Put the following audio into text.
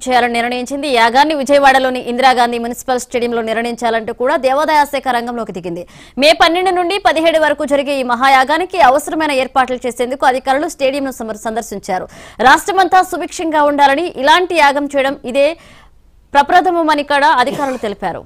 చేయాలని నిర్ణయించింది. యాగాన్ని విజయవాడలోని ఇందిరాగాంధీ మున్సిపల్ స్టేడియంలో నిర్ణయించాలంటూ కూడా దేవాదాయ శాఖ రంగంలోకి దిగింది. మే పన్నెండు నుండి పదిహేడు వరకు జరిగే ఈ మహాయాగానికి అవసరమైన ఏర్పాట్లు చేసేందుకు అధికారులు స్టేడియం సందర్శించారు. రాష్ట్రమంతా సుభిక్షంగా ఉండాలని ఇలాంటి యాగం చేయడం ఇదే ప్రప్రథమమని కూడా అధికారులు తెలిపారు.